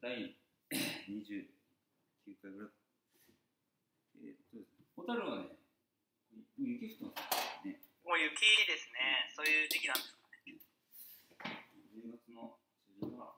第29回ぐらい。えーっとですね、小樽はね、雪降ってますね。もう雪ですね。そういう時期なんですかね。10月の中旬から。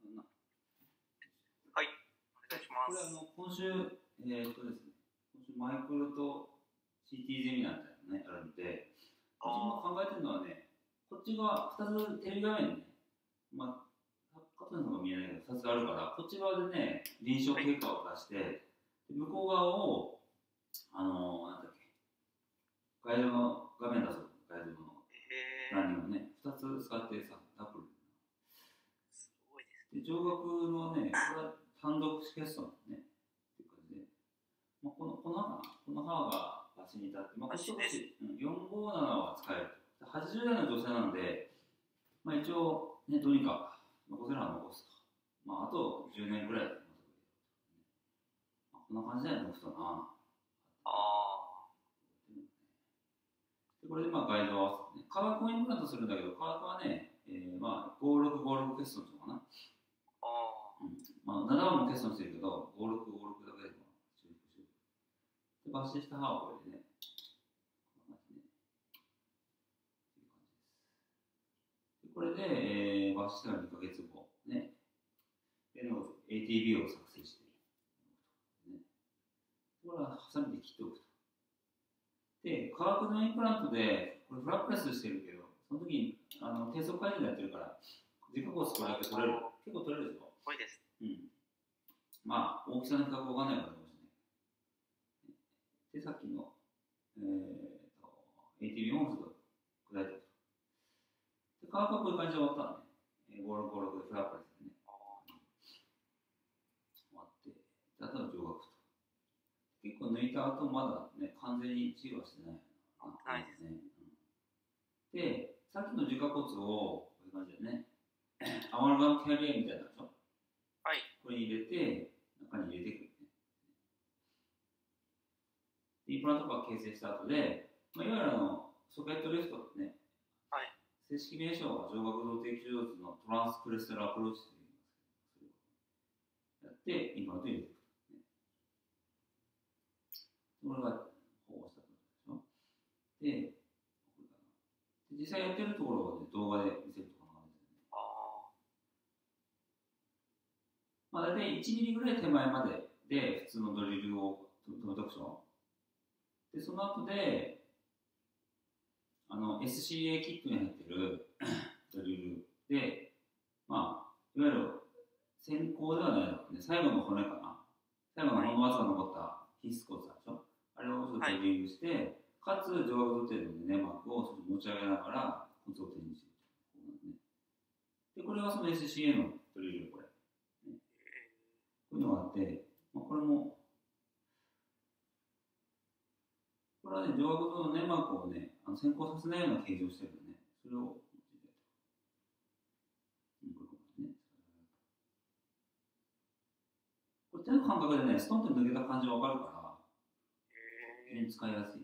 そんなはい。お願いしまこれあす。の今週、えーっとですね、今週マイクロと CT ゼミナーみたいなのね、あるので、うち今考えてるのはね、こっちが2つテレビ画面にね、まあ、加藤さんが見えないけど、2つあるから、こっち側でね、臨床結果を出して、で向こう側を、あのー、なんだっけ、ガイドの画面出す、ガイドのえランニングをね、2つ使ってさ、ダブル。ー、すごいです。で、上学のね、これは単独決算ね、っていう感じで、まあ、この、この歯この歯が足に立って、まあ、こっちうん、457は使えると。80代の女性なので、まあ、一応、ね、どうにか残せるのは残すと。まあ、あと10年ぐらいでまあ、こんな感じだよね、残すとな。あでこれでまあガイドを合わせてね、科学をインプラントするんだけど、科学はね、えー、まあ、5656欠損っていうのかな。ー、あうんまあ、7番も欠損してるけど、5656だけでも修復修復。で、抜歯した歯はこれでね、こんな感じね。っていう感じです。でこれで、えー、抜歯したら2ヶ月後、ね、での ATB を作成して、ね、これはハサミで切っておくと。で、化学のインプラントで、これフラップレスしてるけど、その時にあの低速回転でやってるから、自己コースこれだけ取れる。結構取れるでしょ。ー、すごいです。うん。まあ、大きさの比較わかんないかもしれない。で、さっきの、えー、と、ATB もちょっと砕いておくと。で、価格はこういう感じで終わったのね。えー、5656でフラップでね。あ終わって、であとは上学と。結構抜いた後まだね、完全に治療はしてない。ないですね。うんで、さっきの自家骨を、こういう感じでね、アマルガムキャリアみたいなのでしょ？はい。これに入れて、中に入れていく。でインプラントが形成した後で、まあ、いわゆるあの、ソケットリフトってね、はい正式名称は上顎動定期手術のトランスクレステルアプローチというんですけど、それをやって、インプラントを入れていく。これが保護したとでしょ。で実際やってるところを、ね、動画で見せるとかな感じですね。あまあ、大体1ミリぐらい手前までで普通のドリルを止めとくでしょ。で、その後で、あの、SCA キットに入ってる ドリルで、まあ、いわゆる先行ではないだろうね。最後の骨かな。最後の骨の圧が残った必須骨でしょ？あれをちょっとドリングして、かつ上顎土底の粘膜を持ち上げながら骨を転移していくですね。で、これがその SCA のドリル、これ。こういうのがあって、まあ、これも、これはね、上顎の粘膜をね、あの先行させないような形状してるのね。それを用いてこういうことね。これ手の感覚でね、ストンと抜けた感じわかるから、非常ー、に使いやすい。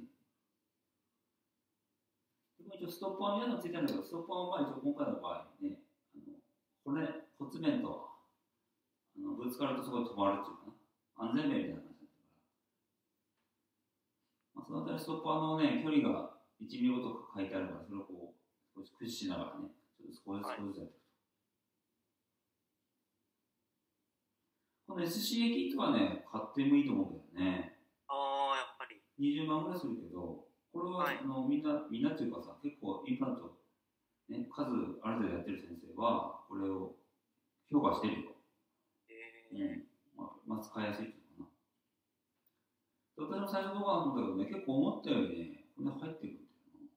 でも一応ストッパーみたいなのついてるんだけど、ストッパーはまあ一応今回の場合ね、あの骨、骨面とあのぶつかるとそこで止まるっていうかな。安全面みたいな。まあ、そのあたりストッパーのね、距離が1ミリごとか書いてあるから、それをこう、少し駆使しながらね、ちょっと少しずつやっていくと。この SCA キットはね、買ってもいいと思うけどね。ああ、やっぱり。20万ぐらいするけど、これは、はいあのみんな、みんなっていうかさ、結構インプラント、ね、数ある程度やってる先生は、これを評価してるよ。えー、うん。まあ、まあ、使いやすい私最初となんだけどね、結構思ったよりね、こんな入ってくるんだよな。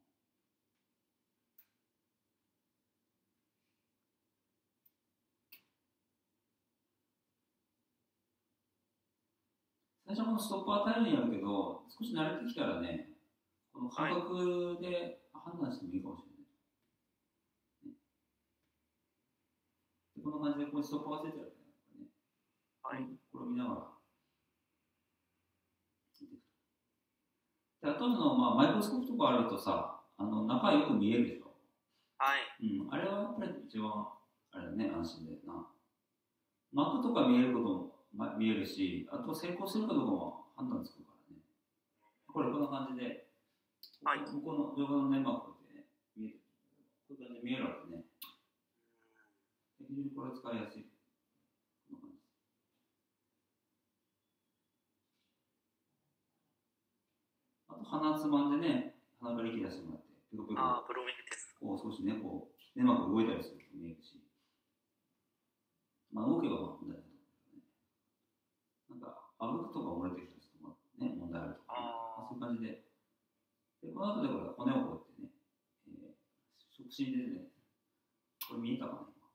最初このストップは頼りにやるけど、少し慣れてきたらね、この感覚で判断してもいいかもしれない。こんな感じでここストップがついてるわね。はい。これを見ながら。であの、まあ、マイクロスコープとかあるとさ、あの中よく見えるでしょ？はい。うん、あれはやっぱり一番、あれだね、安心だよな。膜とか見えることも、ま、見えるし、あと成功するかどうかも判断つくからね。これこんな感じで、はい向こうの上側の粘膜ってね、見えてる。こういう感じで見えるわけね。で非常にこれ使いやすい。こんな感じあと鼻つまんでね、鼻から息出してもらって、ペコペコ。ああ、ブローミングテスト。こう少しね、こう、粘膜動いたりすると見えるし、まあ動けばまあ問題ないと思うけどね。なんか、あぶくとか漏れてきたりすると、まあね、問題あるとか、ね、あそういう感じで。で、この後でこれ、骨をこうやってね、えー、触診でね、これ見えたかな、今。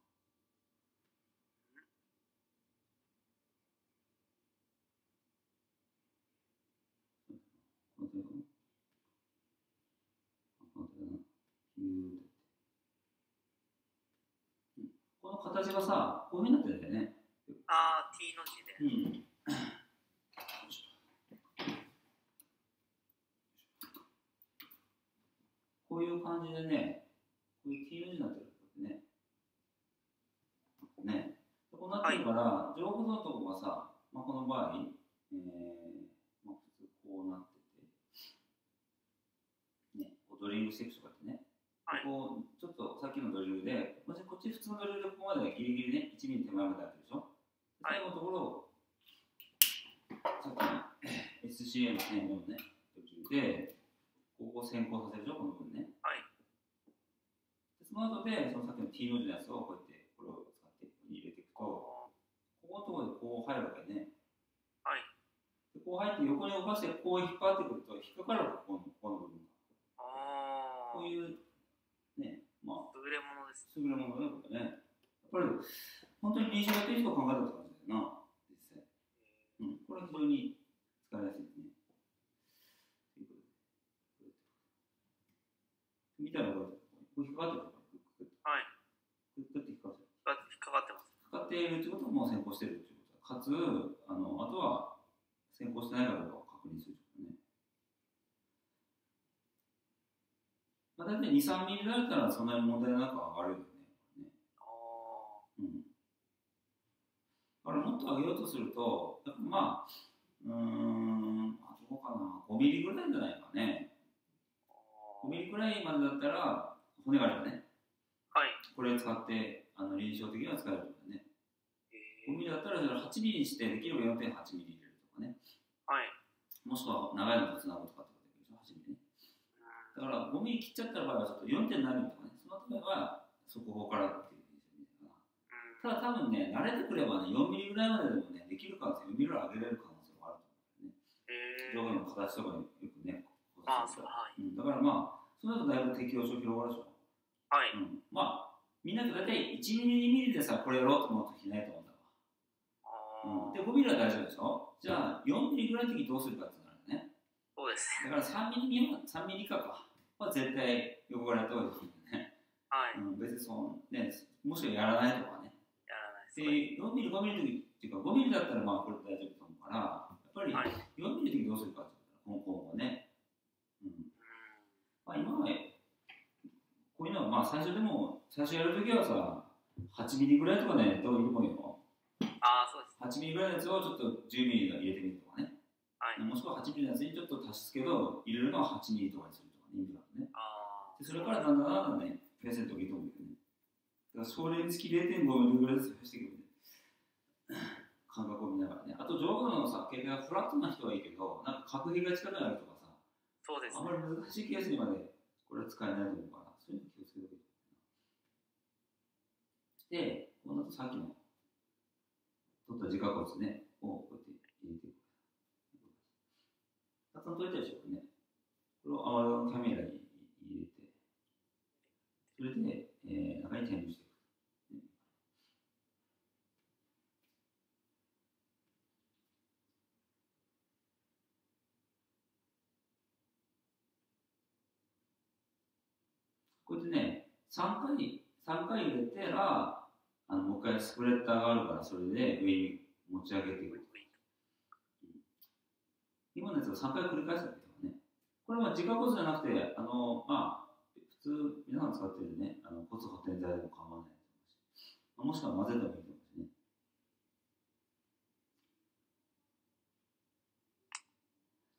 この手がこの手がヒューってこの形がさ、こういうふうになってるんだよね。ああ、T の字で。うん。こういう感じでね、こういう T の字になってるね。ね。こうなってるから、上部のとこがさ、まあ、この場合、えー、まあ、普通こうなってて、ね、こうドリングしていくとかってね、はいこうちょっとさっきのドリルで、こっち普通のドリルでここまでギリギリね、1ミリ手前までやってるでしょ？はい最後のところを、さっきの SCM 専用のね、ドリルで、ここを先行させるでしょ、この部分ね。はいでその後で、そのさっきの T の字のやつをこうやって、これを使ってここに入れていくと、あここのところでこう入るわけね。はいでこう入って横に動かしてこう引っ張ってくると引っかかるわけ、このこの部分が。あこういう、ね、まあ、優れものです。優れものだよね。やっぱり、本当に臨床やってる人が考えたって感じだよな、実際。うん、これは非常に使いやすいですね。た。これ引っかかってるから、はい。クックッって引っかかってる。が引っかかってます。かかっているということはもう先行しているということだ。かつ、あのあとは先行してないかどうかを確認するということね。まあ、大体2、3ミリだったらそんなに問題なく上がるよね。ねああ。うん。だからもっと上げようとすると、やっぱまあ、うーん、あどうかな、5ミリぐらいじゃないかね。5ミリぐらいまでだったら、骨があればね、はい。これを使ってあの臨床的には使えるとかね。5えーミリだったら8ミリにして、できれば4.8ミリ入れるとかね。はい。もしくは長いのとつなぐとかってことできるでしょ、8ミリね。だから5ミリ切っちゃった場合はちょっと4.7ミリとかね、そのためは速報からっていう。ただ多分ね、慣れてくればね、4ミリぐらいまででもね、できる可能性、4ミリぐらい上げれる可能性もあると思うね。え上下の形とかよくね、こあそう、はい。うん、だからまあ、その後だいぶ適応症広がるでしょ。はい。うん、まあ、みんなと大体1ミリ、2ミリでさ、これやろうと思うときないと思うんだわ。うん、ああ。で、5ミリは大丈夫でしょじゃあ、4ミリぐらいの時どうするかっていうのがあるね。そうですね。だから3ミリ未満、3ミリ以下か。は絶対横からやった方がいいね。はい。うん、別にその、ね、もしくはやらないとかね。やらないです。で、4ミリ、5ミリの時っていうか、5ミリだったらまあこれ大丈夫と思うから、やっぱりはい。4ミリの時どうするかって言ったら、今後ね。うん。うん。まあ今はね、こういうのはまあ最初でも、最初やるときはさ、8ミリぐらいとかね、やった方がいいと思うよ。ああ、そうです。8ミリぐらいのやつをちょっと10ミリ入れてみるとかね。はい。もしくは8ミリのやつにちょっと足すけど、入れるのは8ミリとかにすそれからだんだんだんだんね、増やせるといいと思うけどね。だからそれにつき0.5ミリぐらいずつ増やしていくね。感覚を見ながらね。あと上部のさ、形がフラットな人はいいけど、なんか角比が近くなるとかさ、そうですあんまり難しいケースにまでこれは使えないと思うから、そういうの気をつけておいて。で、この後さっきの取った自覚骨ね、をこうやって入れていく。たくさん取れたでしょ、これね。これをアマゾンカメラにそれで、えー、中に転入していく。これでね、3回、三回入れたら、あの、もう一回スプレッダーがあるから、それで上に持ち上げていく。今のやつは3回繰り返すわけだけどね。これは時間こそじゃなくて、あの、まあ、通、皆さん使ってるね、あの骨補填剤でも構わないと思もしくは混ぜてもいいと思うすね。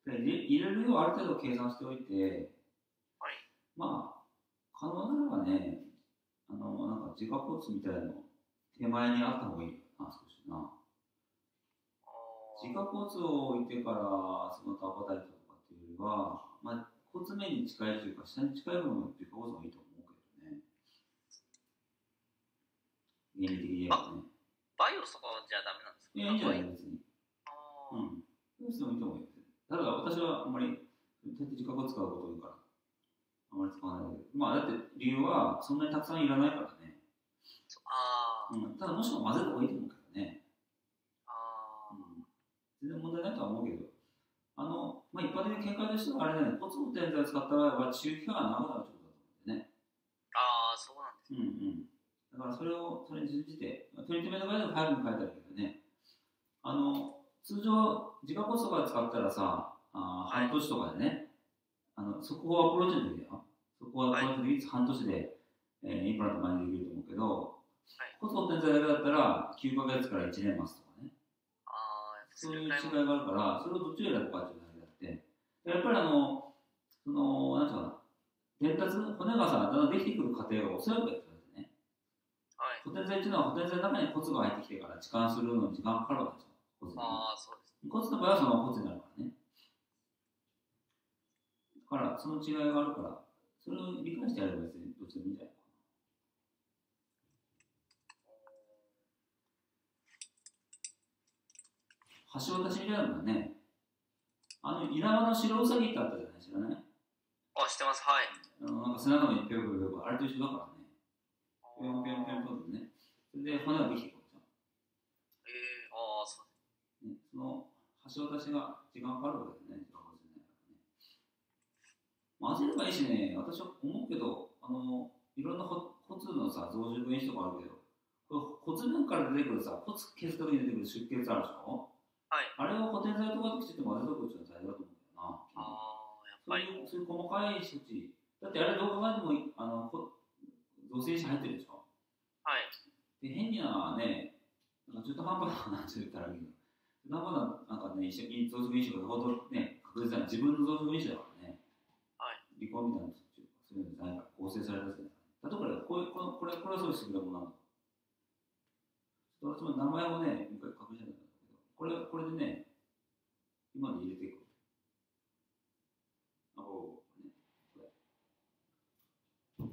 で入れる量をある程度計算しておいて、はい。まあ、可能ならばね、あの、なんか自家骨みたいなの手前にあった方がいいかな、少しな。自家骨を置いてからその他ばたいたとかっていうよりは、まあ、骨面に近いというか下に近いものが自家骨がいいと思うけどね。原理的に言えばね。バイオスとかじゃダメなんですか？いや、いいんじゃない？別に。あーうん。どうしてもいいと思うよ。ただ私はあんまり、そうやって自家骨使うこと多いから、あんまり使わないけど。まあだって理由はそんなにたくさんいらないからね。あー、うん。ただもしくは混ぜた方がいいと思うけどね。あうん。全然問題ないとは思うけど。あの、まあ一般的に見解としてはあれだね、骨補填剤を使った場合は中期間が長くなるってことだと思うんだよね。ー、あーそうなんですうんうん。だからそれを、それに準じて、まあトリートメントガイドのファイルに書いてあるけどね、あの、通常、自家コストから使ったらさ、あ半年とかでね、あのそこはアプローチの時だよ。そこはアプローチの時、半年で、えーインプラント前にできると思うけど、はい。骨補填剤だけだったら9ヶ月から1年待つとかね、あー、そういう違いがあるから、それをどっちを選ぶかっていうやっぱりあの、その、なんていうかな、伝達、骨がさ、だんだんできてくる過程が遅いわけですよね。はい。補填剤っていうのは補填剤の中に骨が入ってきてから置換するのに時間かかるわけですよ。骨にあー、そうです。骨の場合はその骨になるからね。だから、その違いがあるから、それを理解してやれば別にどっちでもいいんじゃないかな。橋渡しみたいなのがね、あの、稲葉の白ウサギってあったじゃない知らないあ、知ってます。はい。あの、なんか砂の上にぴょぴょぴょぴょ、あれと一緒だからね。ぴょんぴょんぴょんぴょんってね。それで骨ができてくるじゃん。えー、あー、そうね、その橋渡しが時間かかるわけですね、時間かかるからね。混ぜればいいしね、私は思うけど、あの、いろんな骨骨のさ、増殖因子とかあるけど、これ骨面から出てくるさ、骨消すときに出てくる出血あるでしょ？はい。あれを補填剤とかとして混ぜとくっていうのは大事だと思うんだよな。あー、やっそうぱり。いうそういう細かい処置。だってあれどう考えてもいあのこ造成因子入ってるでしょ？はい。で、変にはね、なんか中途半端な話を言ったらいいけど、中途半端ななんかね、一緒に増殖因子がほどね、確実な自分の増殖因子だからね、はい離婚みたいなそういうのじゃないから、構成されたやつだから。例えばこういう、このこれ、これはすごい優れたものなんだ。ちょっと私も名前をね、もう一回確認したんこれ、これでね、今で入れていく。あ、こう、ね、これ。うん。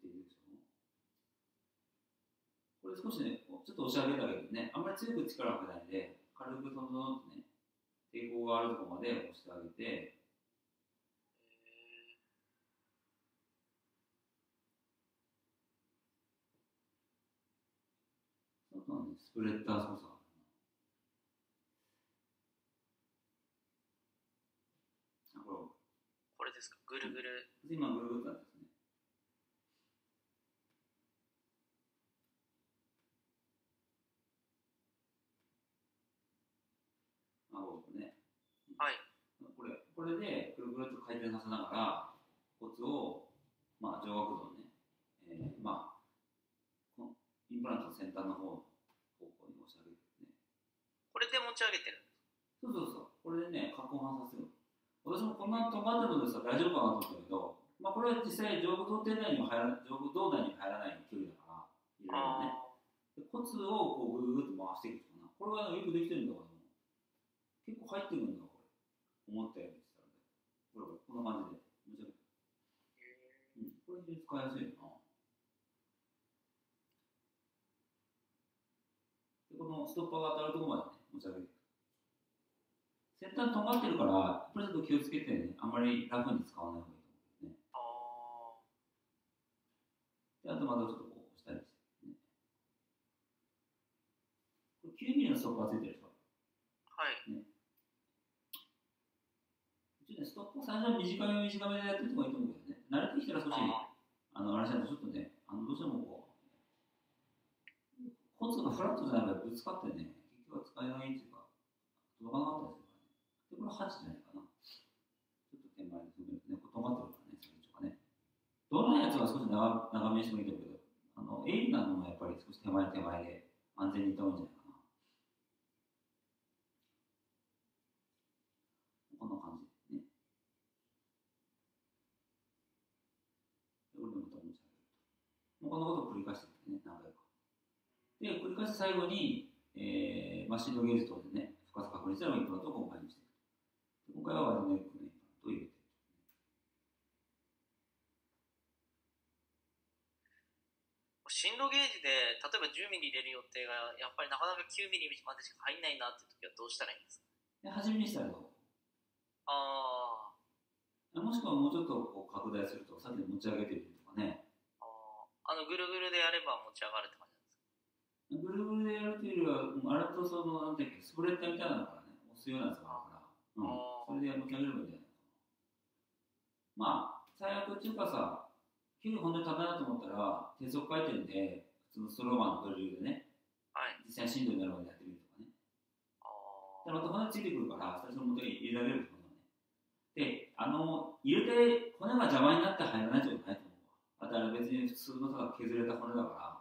これるでしこれ少しね、ちょっと押し上げたけどね、あんまり強く力をかけないで、軽くトントンってね、抵抗があるところまで押してあげて、あとはね、スプレッダー操作。あ、ここれですか？ぐるぐる。れ、今ぐるぐるなってますね。あ、これね。はい。これ、これでぐるぐるっと回転させながら、骨を、まあ、上顎度ね、えー、まあ、このインプラントの先端の方の方向に押し上げてね。これで持ち上げてる。そうそうそう。これでね、加工反させる。私もこんな尖ってるのでさ、大丈夫かなと思ったけど、まあこれは実際上部胴底内にも入ら上部胴内にも入らない距離だから、いろいろね。あで骨をこうぐるぐるっと回していくかな。これは、ね、よくできてるんだから、結構入ってくるんだ、これ。思ったよりしたらね。これ、こんな感じで。持ち上げてうん、これ非常に使いやすいよな。で、このストッパーが当たるところまでね。先端とんがってるから、これちょっと気をつけてね、あんまりラフに使わない方がいいと思うね。あで、あとまたちょっとこう押したりして、ね。9ミリのストップがついてるでしょ。はい。うちね、ストップを最初は短め短めでやってる方がいいと思うけどね。慣れてきたら少し、ああの、あれしないとちょっとね、あの、どうしてもこう、コツがフラットじゃないからぶつかってね、結局は使えないっていうか、届かなかったりすこれは8じゃないかな。ちょっと手前に踏めるとね、こう尖ってるからね、それ以上がね。どんなやつは少し長長めにしてもいいと思うけど、あの、鋭利なのはやっぱり少し手前手前で安全にいった方がいいんじゃないかな。こんな感じでね。これでまた持ち上げると。もうこんなことを繰り返していってね、何回か。で、繰り返して最後に、えー、マシンのゲージ等でね、深さ確認したらインプラントをコンパイルしていくと。で今回はワイドネックのインプラントを入れている。振動ゲージで、例えば10ミリ入れる予定が、やっぱりなかなか9ミリまでしか入んないなって時はどうしたらいいんですか？で、初めにしたらどうあもしくはもうちょっとこう拡大すると、さっきの持ち上げてみるとかね。ーあー、あのぐるぐるでやれば持ち上がるって感じなんですか？ぐるぐるでやるというよりは、あれとその、なんていうか、スプレッダーみたいなのからね、押すようなやつがあるから、うん、それで持ち上げればいいんじゃない。まあ、最悪っていうかさ、給料本当に高いなと思ったら、低速回転で、普通のストローマンのドリルでね、はい。実際に振動になるまでやってみるとかね。あで、また骨ついてくるから、最初の元に入れられる骨をね。で、あの、入れて、骨が邪魔になって入らないってことないと思うわ。あとあれ別に普通のただ削れた骨だから、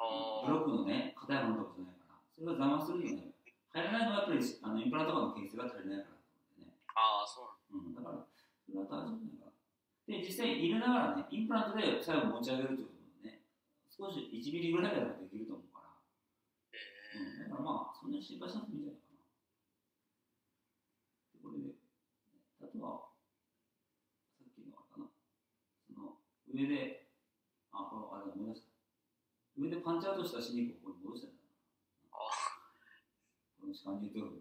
あブロックのね、硬い骨とかじゃないから、それが邪魔するよね。入らないのはやっぱりあのインプラントとかの形成が足りないからね。あー、そううん、だから、それは大丈夫だから。で、実際入れながらね、インプラントで最後持ち上げるってこともね、少し1ミリぐらいだったらできると思うから、うん、だからまあ、そんなに心配しなくてもいいんじゃないかな。で、これで、あとは、さっきのあれかな、その、上で、あ、この、あれ思い出した。上でパンチアウトしたシニックをここに戻したこの時間に言うと、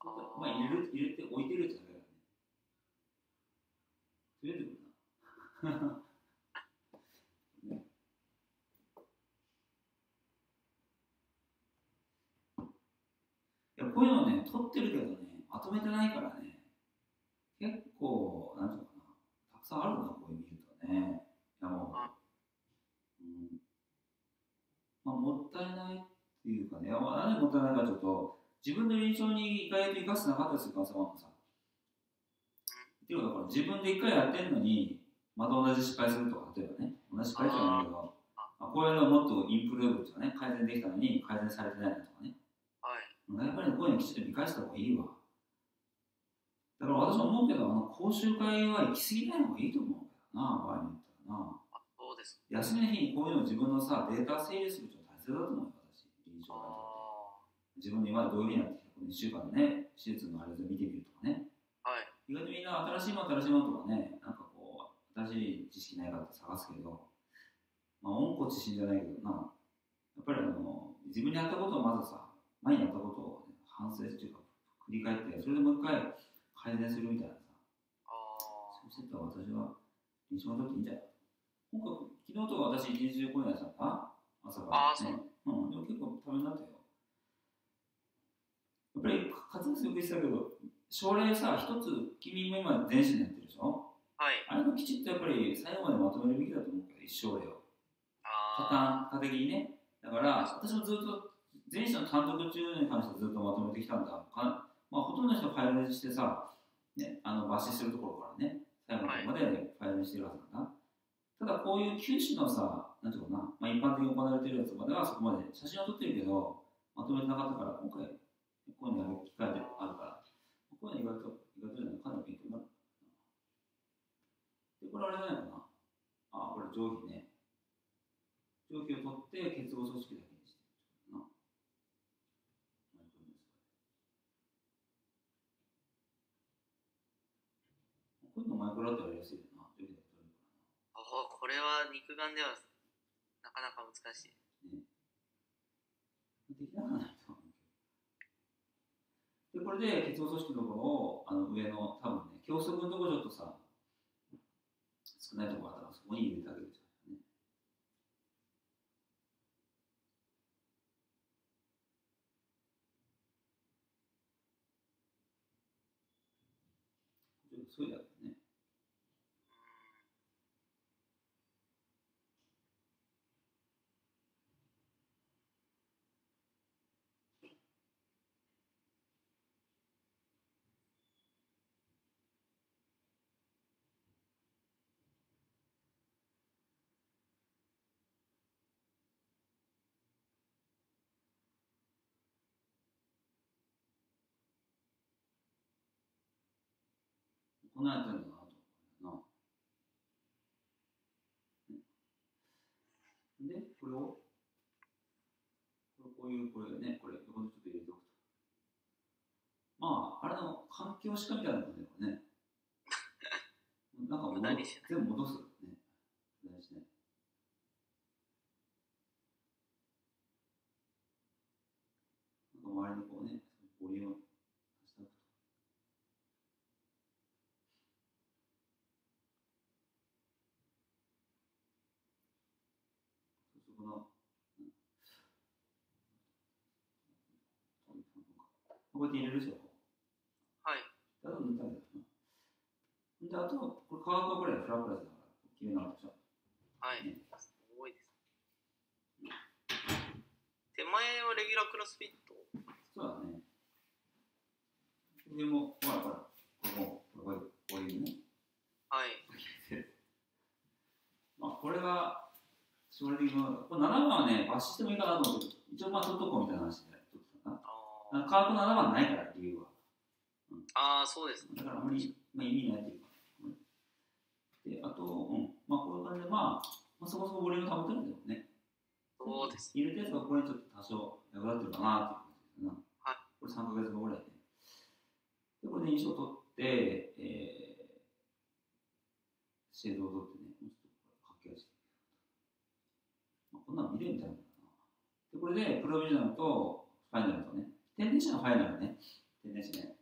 あーまあ入れる、入れて置いてるってだけだね。出てくるな。ねいや、こういうのね、撮ってるけどね、まとめてないからね、結構、なんていうのかな、たくさんあるな、こういう見るとね。いやもう、うん、まあ、もったいないっていうかね、いやまあ、なんでもったいないかというと、自分の臨床に意外と生かしてなかったりする可能性もさ。っていうか、だから自分で一回やってんのに、また同じ失敗するとか、例えばね、同じ失敗じゃないけど、あこういうのもっとインプルーブとかね、改善できたのに改善されてないなとかね。はい。やっぱりこういうのきちっと見返した方がいいわ。だから私思うけど、あの講習会は行き過ぎない方がいいと思うけどな、場合によってはな。あ、そうです。休みの日にこういうのを自分のさ、データ整理するって大切だと思うよ、私。臨床あ家自分で今どういうふうになってきたこの1週間のね、手術のあれで見てみるとかね。ーはい。意外とみんな新しいもの新しいものとかね、なんかこう、新しい知識ないかって探すけど、まあ、温故知新じゃないけどな、やっぱりあの、自分にやったことをまずさ、前にやったことを、ね、反省っていうか、振り返って、それでもう一回改善するみたいなさ、あそうしてったら私は臨床にとっていいんじゃない今回、昨日とか私一日中こういうのやってたんだ朝から、あーそうね。うん、でも結構ためになったよ。やっぱり活動よく言ってたけど、症例さ、一つ君も今電子でやってるでしょ？あ。はい。あれもきちっとやっぱり最後までまとめるべきだと思うけど、一症例を。あ多端的にね。だから、私もずっと前者の単独中に関してはずっとまとめてきたんだ。かまあ、ほとんどの人はファイルにしてさ、ね、あの抜歯するところからね、最後までファイルにしてるはずなんだ。ただ、こういう九種のさ、なんていうかな、まあ、一般的に行われてるやつまではそこまで写真は撮ってるけど、まとめてなかったから、今回、こういうの機会であるから、こういうの意外と、意外とじゃないかなり勉強になる。で、これあれじゃないかな？あ、これ上皮ね。上皮を取って結合組織だけにしてるな。こういうのマイクロだったらやりやすいよな。上皮だけ取れるかあ。これは肉眼ではなかなか難しい。らな。ね。できなくはないと思うけど。で、これで結合組織のところを、あの上の多分ね、教則のところちょっとさ、少ないところがあったらそこに入れてあげるじゃんね。そうだよね。こんな。で、これを、こういう、これね、これ、ちょっと入れておくと。まあ、あれの環境しかみたいなことだよね。なんか戻全部戻す。ね。無駄にしなんか周りにこうね、ボリュームを足しておくと。そこの、うんこうやって入れるでしょ。はい。あと塗ったんだよな。で、あと、これ乾くはこれフラップラスだから、綺麗なのでしょ。はいね。すごいです。手前はレギュラークロスフィット？そうだね。でも、ほらほら、ここ、これ、こういうね。はい。まあ、これが、それで今、これ7番はね、抜歯してもいいかなと思って、一応まあ、取っとこうみたいな話で、あーあ乾く7番ないから、理由は。あー、そうですね。だからあんまり、まあ、意味ないというか。うんで、あと、うん、まあ、こういう感じで、まあ、まあ、そこそこボリューム保てるんだよね。そうです。入れたやつがこれにちょっと多少役立ってるかなっていう感じですな。はいこれ3ヶ月後ぐらいで。で、これで印象を取って、えー、シェードを取ってね、もうちょっとこれ書き出して。まあ、こんなの見れるみたいな。で、これでプロビジョナルとファイナルとね、天然紙のファイナルね、天然紙ね。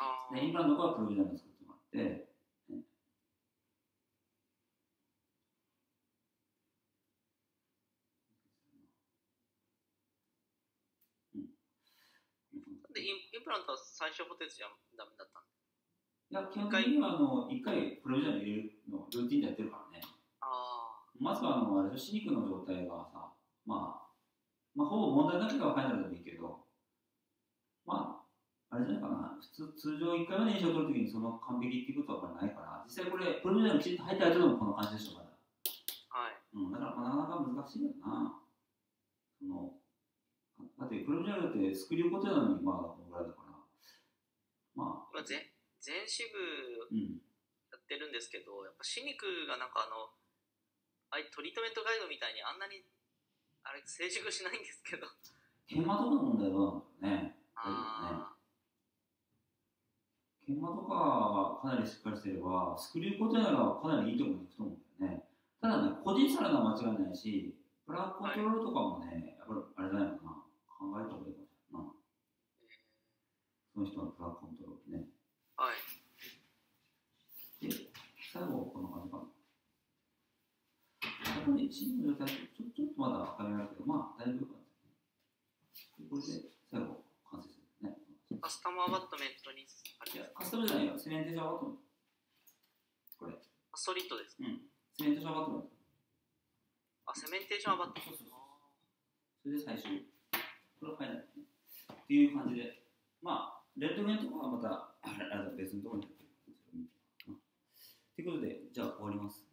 あで、インプラントからプロビジョナル作ってもらって、イン、プラントは最初ホテルじゃダメだった。いや、基本的にはあの1回プロビジョナル入れるのをルーティンでやってるからね。あまずはあのあれ歯肉の状態がさ、まあ、まあ、ほぼ問題なければファイナルでもいいけど、まあ、あれじゃないかな、普通通常1回目の印象を取るときにその完璧っていうことはまあないから、実際これ、プロビジョナルきちんと入った後でもこの感じでしょ、まだ。あ、はい。うん、だからまあなかなか難しいよな。そのだってプロビジョナルってスクリューことなのにまあこのぐらいだから。まあ、今全、全支部うん。やってるんですけど、やっぱ歯肉がなんかあの、ああいうトリートメントガイドみたいにあんなに、あれ、成熟しないんですけど。研磨とかの問題はどうなんだろうね。あ研磨とかがかなりしっかりしてれば、スクリュー固定ならかなりいいところに行くと思うんだよね。ただね、個人差なのは間違いないし、プラグコントロールとかもね、やっぱりあれじゃないかな。考えた方がいいかもしれないな。その人のプラグコントロールね。あ、はい。で、最後こんな感じかな。やっぱりチームの状態ちょちょっとまだ赤みがあるけど、まあ大丈夫かな。でこれで最後完成するね。カスタムアバットメントに、あれです、か？カスタムじゃないよ。セメンテーションアバトメント。これ。ソリッドです。うん。セメンテーションアバトメント。あ、セメンテーションアバット。そうそうそれで最終。これはファイナルね。っていう感じで。まあ、レッドメントはまた、あれ、別のところに入ってる。ということで、じゃあ終わります。